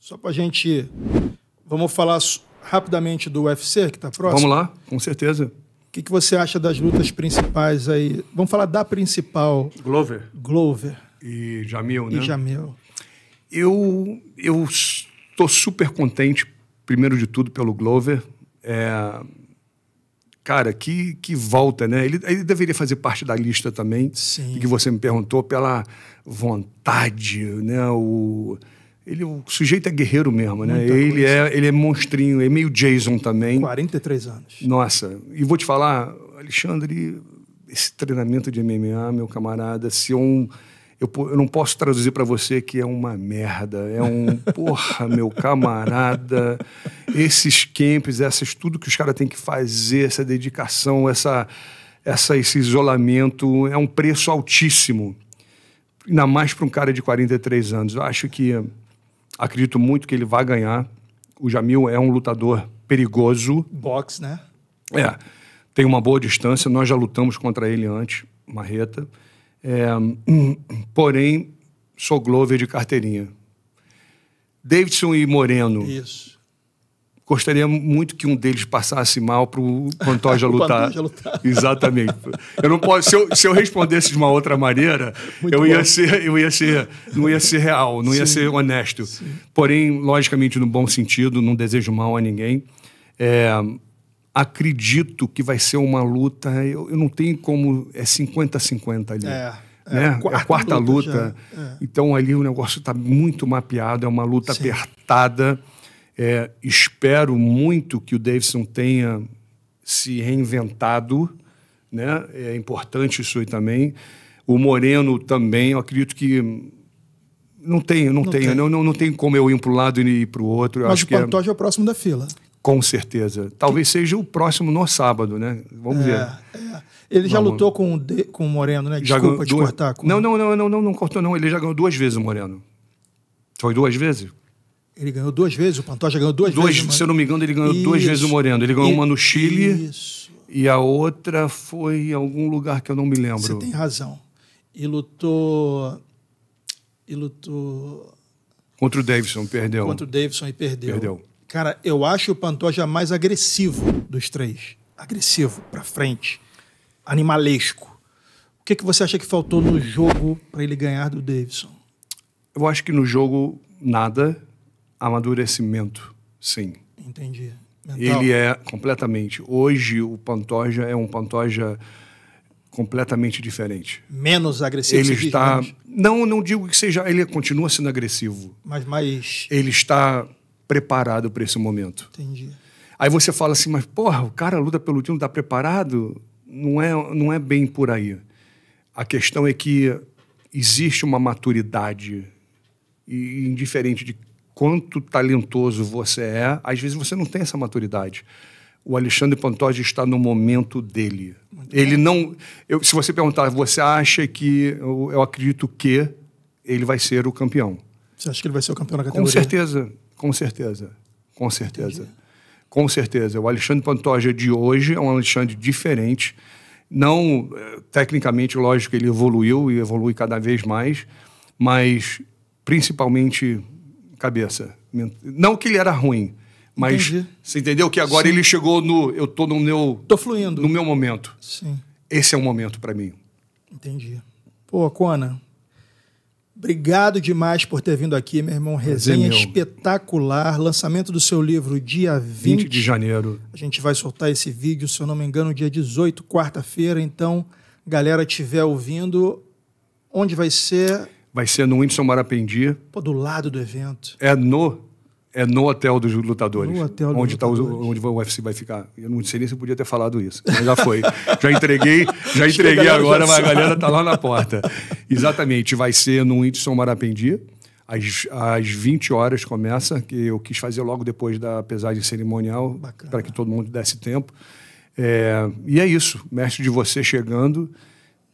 Só pra gente. Vamos falar rapidamente do UFC que tá próximo? Vamos lá, com certeza. O que, que você acha das lutas principais aí? Vamos falar da principal. Glover. Glover. E Jamil, né? E Jamil. Eu eu estou super contente, primeiro de tudo, pelo Glover. É, cara, que, que volta, né? Ele, ele deveria fazer parte da lista também. Sim. Que você me perguntou pela vontade, né? O, ele, o sujeito é guerreiro mesmo, né? Muita Ele coisa. é, ele é monstrinho, é meio Jason também. 43 anos. Nossa, e vou te falar, Alexandre, esse treinamento de MMA, meu camarada, se um. Eu, eu não posso traduzir para você que é uma merda. É um. Porra, meu camarada. Esses camps, essas, tudo que os caras têm que fazer, essa dedicação, essa, essa, esse isolamento, é um preço altíssimo. Ainda mais para um cara de 43 anos. Eu acho que. Acredito muito que ele vai ganhar. O Jamil é um lutador perigoso. Box, né? É, tem uma boa distância, nós já lutamos contra ele antes, Marreta. É, porém, sou Glover de carteirinha. Davidson e Moreno, Isso. Gostaria muito que um deles passasse mal para o Pantoja lutar. Lutar. Exatamente. Eu não posso, se, eu, se eu respondesse de uma outra maneira, Muito eu ia, ser, eu ia ser, não ia ser real, não ia ser honesto. Porém, logicamente, no bom sentido, não desejo mal a ninguém. É, acredito que vai ser uma luta. Eu, eu não tenho como. É 50-50 ali. É, é, né? a É quarta a quarta luta luta. é. Então ali o negócio está muito mapeado, é uma luta Sim. apertada. É, espero muito que o Davidson tenha se reinventado, né? É importante isso aí também. O Moreno também, eu acredito que não tem, não, Não tem, tem. Não, não, não tem como eu ir para um lado e ir para o outro. Eu Mas acho o que é, Pantoja é o próximo da fila. com certeza. Talvez seja o próximo no sábado, né? Vamos ver. É, é. Ele já Vamos. lutou com o, De- com o Moreno, né? Já Desculpa ganhou te duas- cortar. com- Não, não, não, não, não, não cortou, não. Ele já ganhou duas vezes o Moreno. Foi duas vezes? Ele ganhou duas vezes, o Pantoja ganhou duas, Duas, vezes. se eu não me engano, ele ganhou duas Isso. vezes o Moreno. Ele ganhou E- uma no Chile Isso. e a outra foi em algum lugar que eu não me lembro. Você tem razão. E lutou. E lutou Contra o Davidson, perdeu. contra o Davidson e perdeu. Perdeu. Cara, eu acho o Pantoja mais agressivo dos três. Agressivo, pra frente. Animalesco. O que, que você acha que faltou no jogo para ele ganhar do Davidson? Eu acho que no jogo, nada. Amadurecimento, sim. Entendi. Mental. Ele é completamente. Hoje, o Pantoja é um Pantoja completamente diferente. menos agressivo. Ele diz, está. Não, não digo que seja. Ele continua sendo agressivo. Mas mais. Ele está preparado para esse momento. Entendi. Aí você fala assim, mas porra, o cara luta pelo time, está preparado? Não é, não é bem por aí. A questão é que existe uma maturidade e indiferente de quanto talentoso você é, às vezes você não tem essa maturidade. O Alexandre Pantoja está no momento dele. ele não. eu- se você perguntar, você acha que eu, eu acredito que ele vai ser o campeão? Você acha que ele vai ser o campeão Com categoria? certeza, com certeza, com certeza. Com certeza. O Alexandre Pantoja de hoje é um Alexandre diferente. Não, eh, tecnicamente, lógico, ele evoluiu e evolui cada vez mais, mas principalmente cabeça. Não que ele era ruim, mas Entendi. você entendeu que agora Sim. ele chegou no. Eu estou no meu, Tô fluindo. no meu momento. Sim, Esse é o momento para mim. entendi. Pô, Conan, obrigado demais por ter vindo aqui, meu irmão. Resenha meu. espetacular. Lançamento do seu livro dia 20. 20 de janeiro. A gente vai soltar esse vídeo, se eu não me engano, dia 18, quarta-feira. Então, galera estiver ouvindo, onde vai ser? Vai ser no Whindersson Marapendi. Pô, do lado do evento. É no, é no hotel dos lutadores. No hotel dos onde tá os- lutadores. onde o UFC vai ficar. Eu não sei nem se eu podia ter falado isso, mas já foi. já entreguei, já entreguei agora, mas a galera tá lá na porta. Exatamente, vai ser no Whindersson Marapendi. Às, às 20 horas começa, que eu quis fazer logo depois da pesagem cerimonial, para que todo mundo desse tempo. É, e é isso, mestre de você chegando.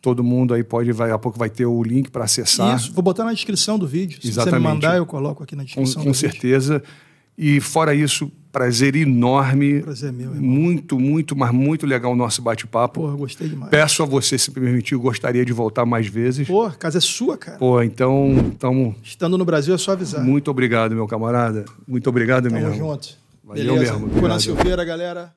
Todo mundo aí pode, vai, a pouco vai ter o link para acessar. Isso, vou botar na descrição do vídeo. Se você me Exatamente. mandar, eu coloco aqui na Com, descrição com vídeo. certeza. E fora isso, prazer enorme. Prazer é meu, irmão. Muito, muito, mas muito legal o nosso bate-papo. Porra, gostei demais. Peço a você, se me permitir, gostaria de voltar mais vezes. Pô, casa é sua, cara. Pô, então, então Estando no Brasil é só avisar. muito obrigado, meu camarada. Muito obrigado Tamo mesmo. junto. Valeu Beleza. mesmo, obrigado. Silveira, galera.